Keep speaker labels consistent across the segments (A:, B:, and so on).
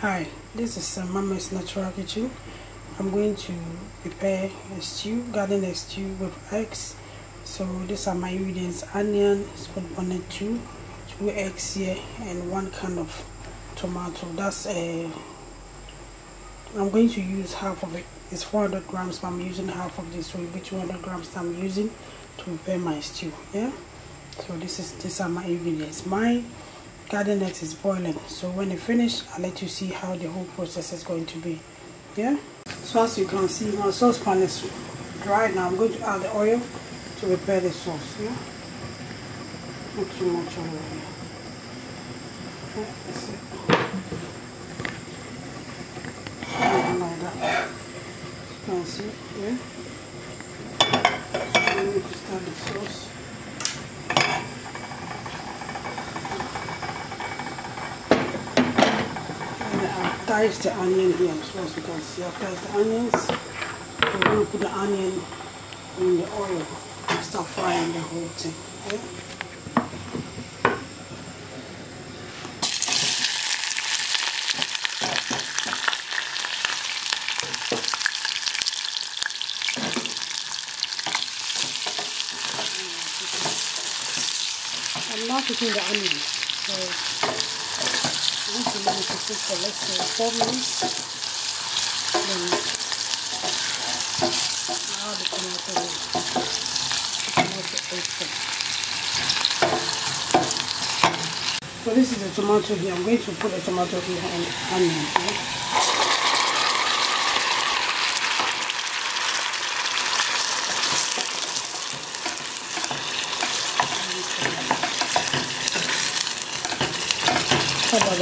A: Hi, this is uh, Mama's Natural Kitchen. I'm going to prepare a stew, garden egg stew with eggs. So these are my ingredients: onion, Scotch bonnet two, two eggs here, and one can of tomato. That's a. Uh, I'm going to use half of it. It's 400 grams, but I'm using half of this, so it'll be 200 grams I'm using to prepare my stew. Yeah. So this is these are my ingredients. My garden eggs is boiling. So when it finish i'll let you see how the whole process is going to be. Yeah? So as you can see my saucepan is dry. Now i'm going to add the oil to prepare the sauce yeah? Not too much oil. Here that's it. Like that. You can see? Yeah so i'm going to start the sauce dice the onion here as you see. I've diced the onions. We're going to put the onion in the oil and start frying the whole thing. Okay? I'm not cooking the onions. So going to cook for let's say 4 minutes. Then now the tomato tomato paste. So this is the tomato here. I'm going to put the tomato here and onion.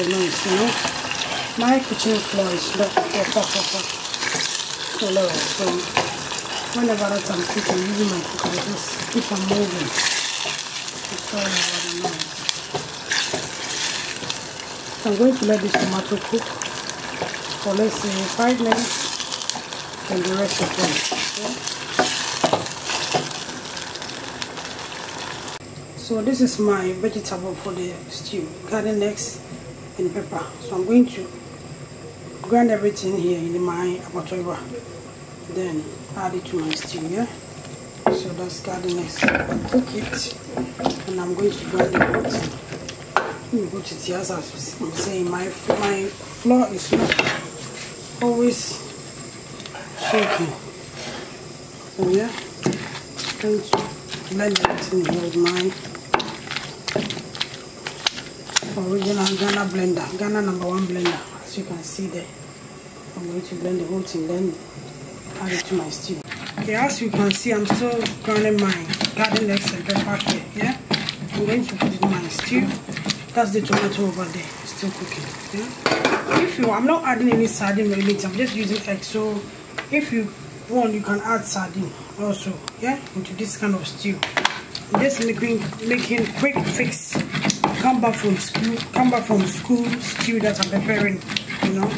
A: Noise, you know. My kitchen floor is not proper, proper, low. So whenever I'm cooking, using my cooker, I just keep on moving. about the noise. So I'm going to let this tomato cook for let's say five minutes and the rest of. Okay? So this is my vegetable for the stew, garden eggs and pepper. So I'm going to grind everything here in my abattoir. Then add it to my stew, yeah? So that's garden eggs. Cook it and I'm going to grind the. Let me hmm, put it here as I'm saying. My, my floor is not always shaking. So yeah, I'm going to blend everything here with my original Ghana blender, Ghana number one blender, as you can see there. I'm going to blend the whole thing, then add it to my stew. Okay, as you can see, I'm still grinding my garden eggs and pepper here, yeah? I'm going to put it in my stew. That's the tomato over there, still cooking, yeah? If you, I'm not adding any sardine anything, I'm just using egg, so if you want, you can add sardine also, yeah? Into this kind of stew. Just making, making quick fix come back from school, come back from school, stew that I'm preparing, you know.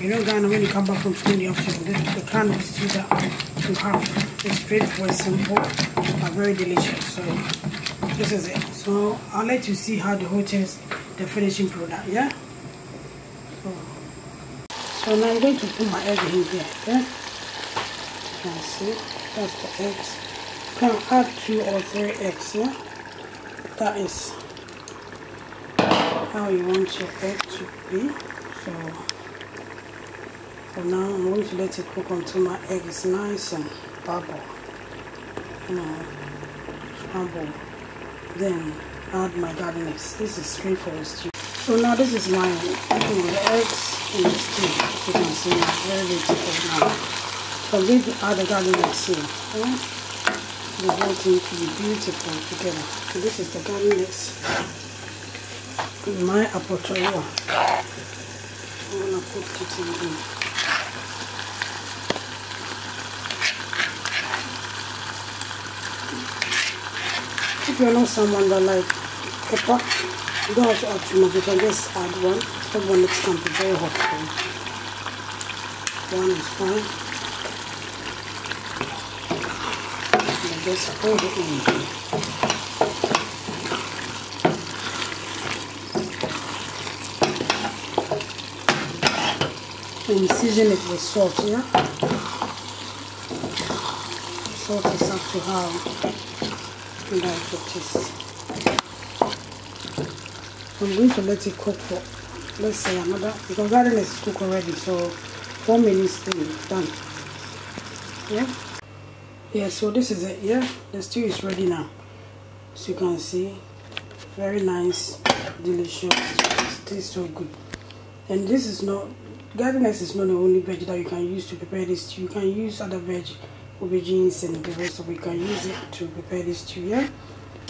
A: You know, Ghana, when you come back from school in the afternoon, the, the kind of stew that you have is straightforward, simple, but very delicious. So, this is it. So, I'll let you see how the whole thing is, the finishing product, yeah? So, so now I'm going to put my egg in here, okay? You can see, that's the eggs. You can add two or three eggs, yeah? That is how you want your egg to be. So for now I'm going to let it cook until my egg is nice and bubble. You know scramble then add my eggs this is straight for the stew so now this is my with eggs in the stew. As you can see it's very beautiful now. So I'm add the garden eggs here okay? the whole thing to be beautiful together. So this is the garden my apotoyo. I'm gonna put it in If you're not someone that like pepper, you don't have to add too much. You can just add one. Stop when it can be very hot. So one is fine. And just hold it in. And season it with salt yeah? Salt is up to how you like your taste. I'm going to let it cook for let's say another because garden is cooked already so four minutes then done. Yeah? Yeah so this is it yeah? The stew is ready now. As you can see very nice delicious tastes so good. And this is not gardeners is not the only veg that you can use to prepare this stew. You can use other veg aubergines and the rest of it. You can use it to prepare this stew yeah?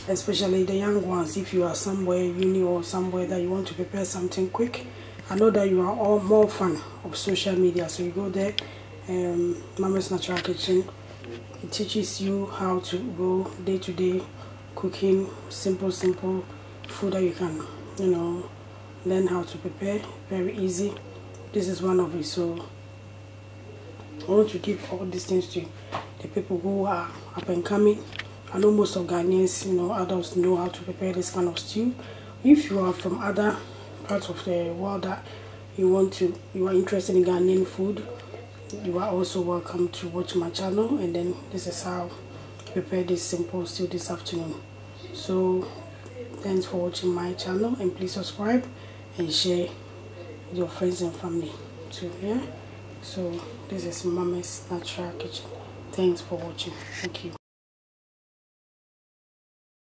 A: Especially the young ones if you are somewhere uni or somewhere that you want to prepare something quick i know that you are all more fan of social media. So you go there um mama's natural kitchen it teaches you how to go day to day cooking simple simple food that you can you know learn how to prepare very easy. This is one of it. So i want to give all these things to the people who are up and coming. I know most of Ghanaians, you know, adults know how to prepare this kind of stew. If you are from other parts of the world that you want to, you are interested in Ghanaian food, you are also welcome to watch my channel. And then this is how prepare this simple stew this afternoon. So, thanks for watching my channel and please subscribe and share with your friends and family too, yeah? So, this is Mama's Natural Kitchen. Thanks for watching. Thank you.